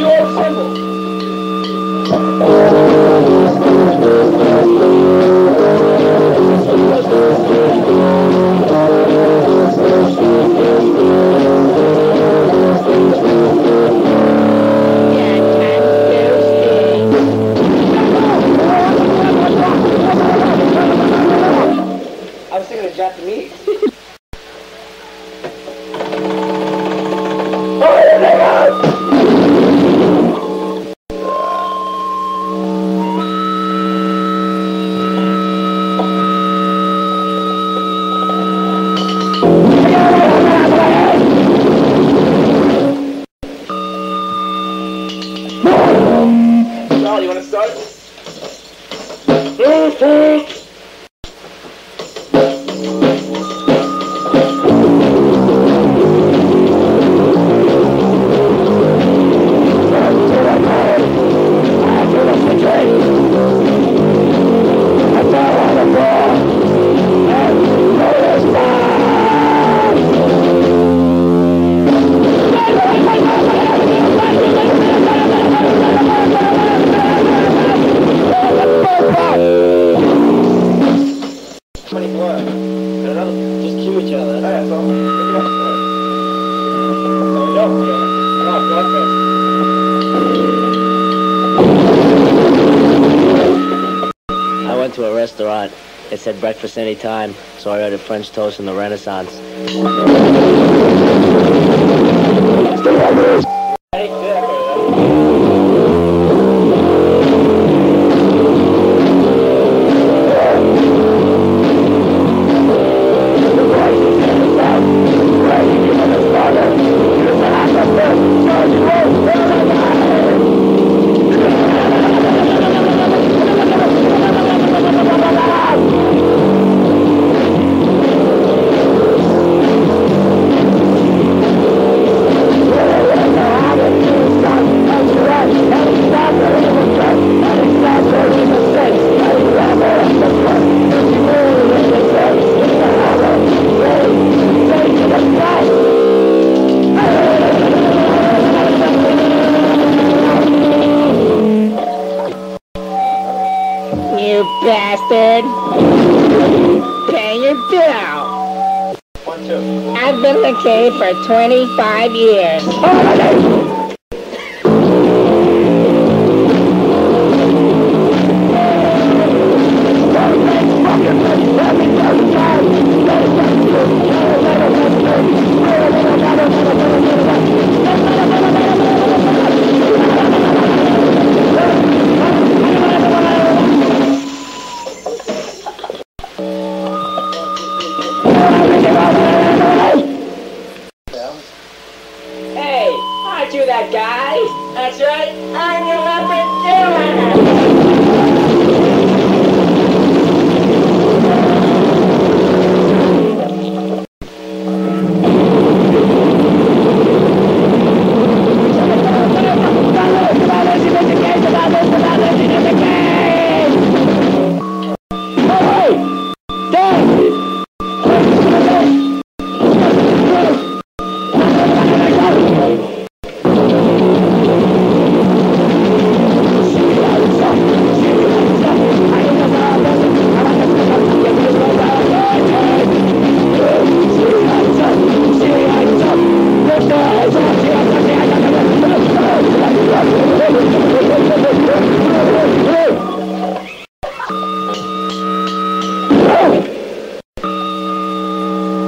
all assembled? I went to a restaurant. It said breakfast anytime, so I ordered French toast and the Renaissance. 25 years. Hey, aren't you that guy? That's right, I'm your leopard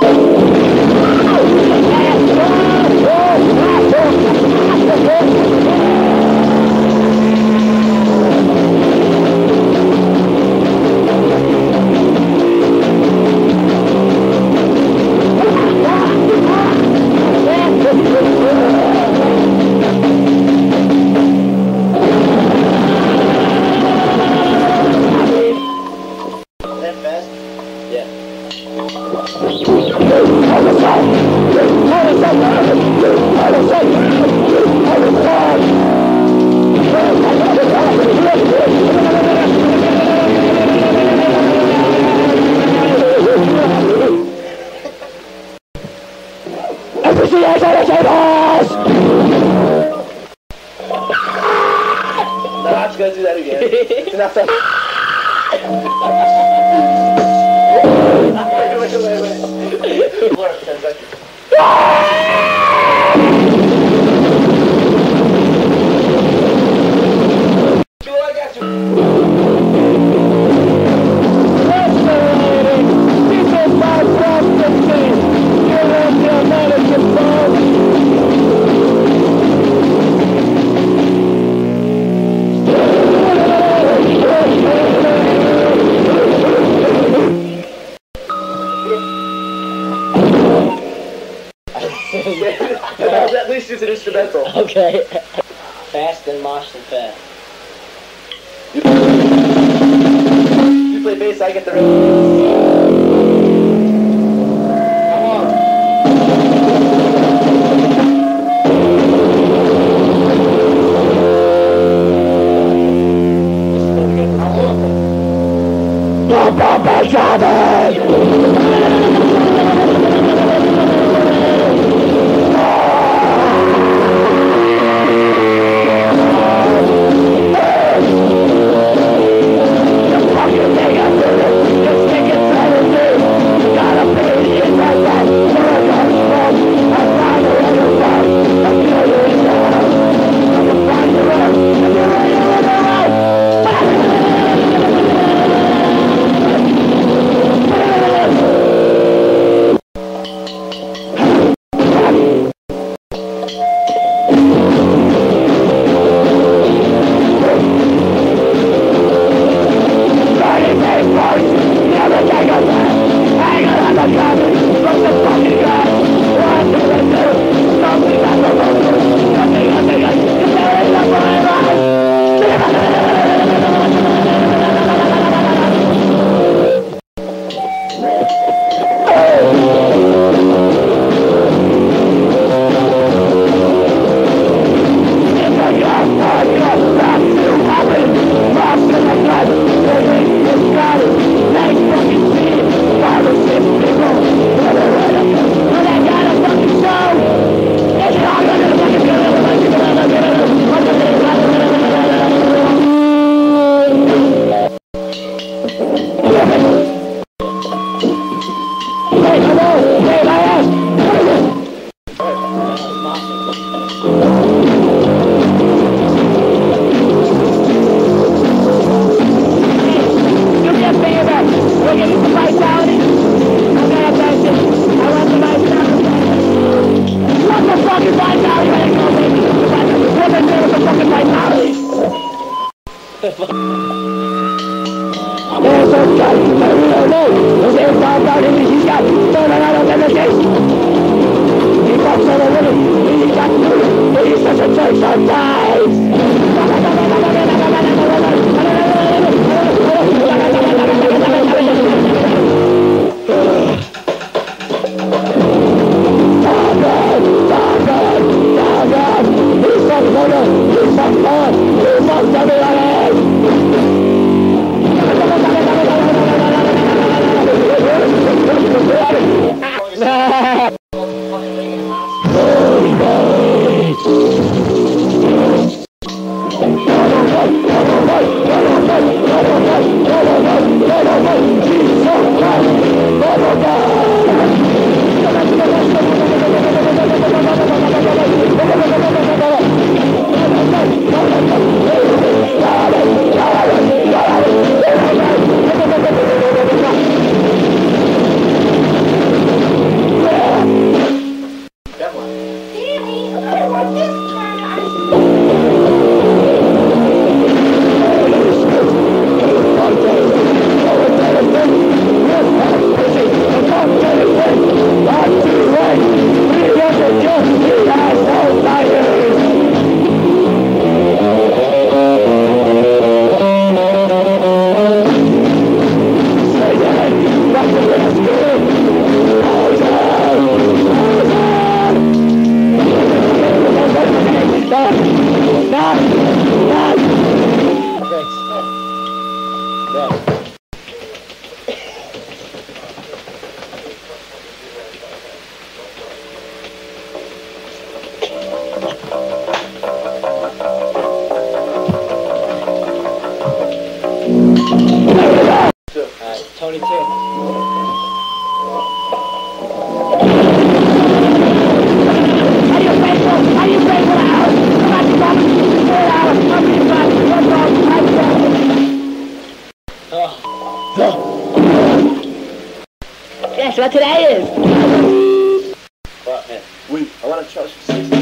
Oh, I'm just gonna do that again. And I said, wait, wait, wait, wait. Blur, 10 seconds. Joe, I Okay. Fast and march and fast. You play bass, I get the rhythm. Thank you. What today is. Wait, I want to charge for 60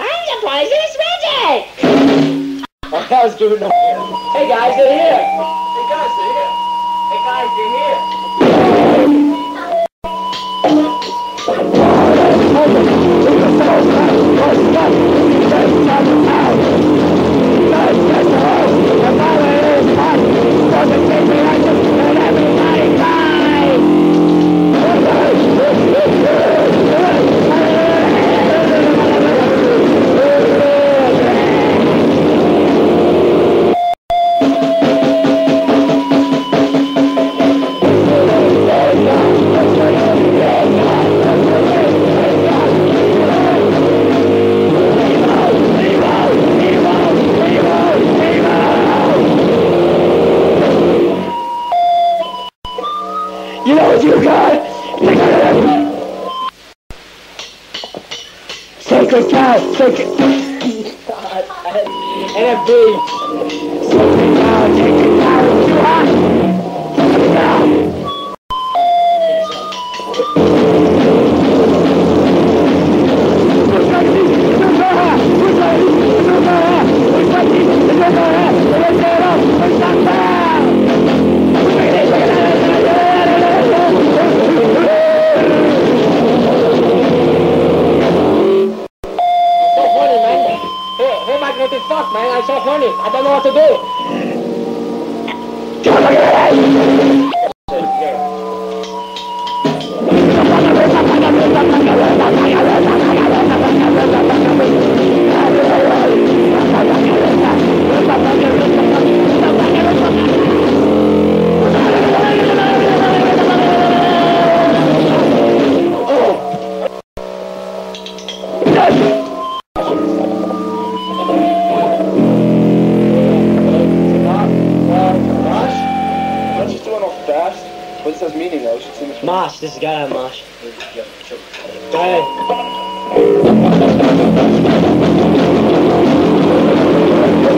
I'm the poisonous midget. I was doing no. Hey guys, they're here. Sacred cow, sacred. NFB. Sacred What does this mean, though? Mosh, this guy on Mosh. Go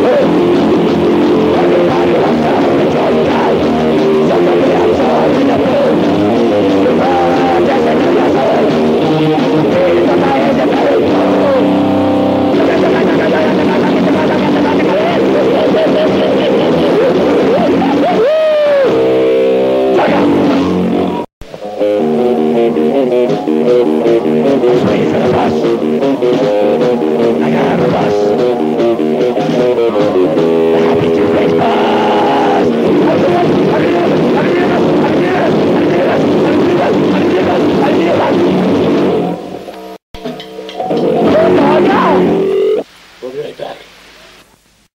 ahead.